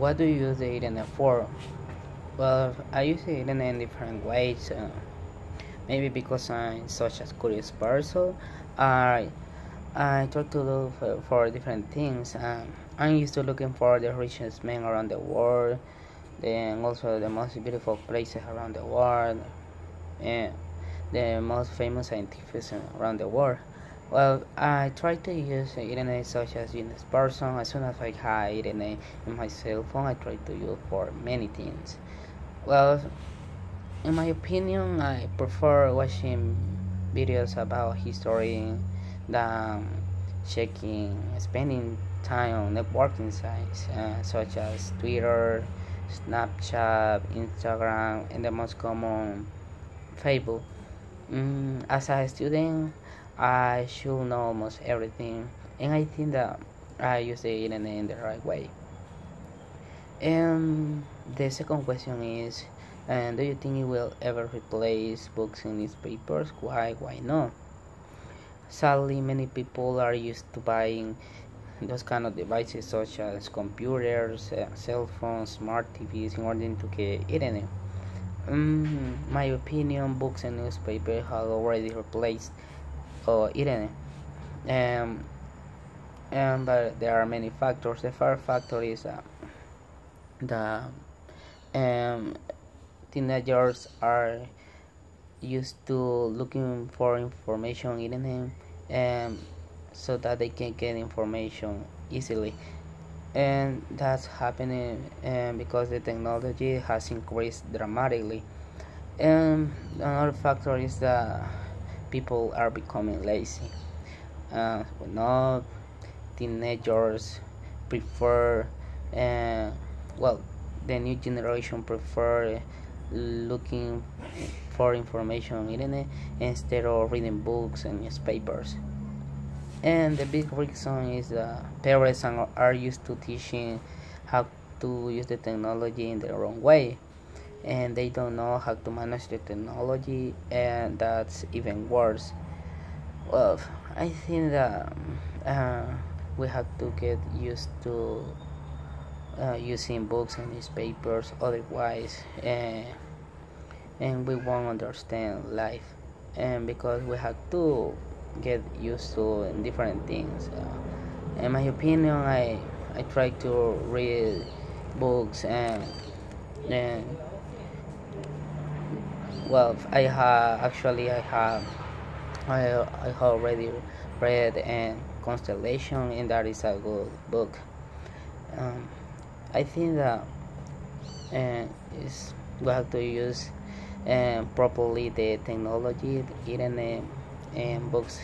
what do you use the internet for? Well, I use the internet in different ways. Uh, maybe because I'm such a curious person, I I try to look for, for different things. Um, I'm used to looking for the richest men around the world, then also the most beautiful places around the world, and the most famous scientists around the world. Well, I try to use internet such as this person. As soon as I have internet in my cell phone, I try to use for many things. Well, in my opinion, I prefer watching videos about history than checking, spending time on networking sites uh, such as Twitter, Snapchat, Instagram, and the most common Facebook. Mm, as a student, I should know almost everything, and I think that I use the internet in the right way. And the second question is, and do you think it will ever replace books and newspapers? Why? Why not? Sadly, many people are used to buying those kind of devices such as computers, uh, cell phones, smart TVs in order to get internet. In my opinion, books and newspapers have already replaced uh, internet. Um, and but there are many factors. The first factor is uh, the um, teenagers are used to looking for information in internet um, so that they can get information easily and that's happening um, because the technology has increased dramatically and another factor is that people are becoming lazy. Uh, not teenagers prefer uh, well the new generation prefer looking for information on internet instead of reading books and newspapers. And the big reason is that parents are used to teaching how to use the technology in the wrong way and they don't know how to manage the technology and that's even worse. Well i think that uh, we have to get used to uh, using books and newspapers otherwise uh, and we won't understand life and because we have to get used to different things. Uh, in my opinion i i try to read books and and well i have actually i have i, I have already read and constellation and that is a good book. Um, I think that uh, is we have to use uh, properly the technology, internet, and books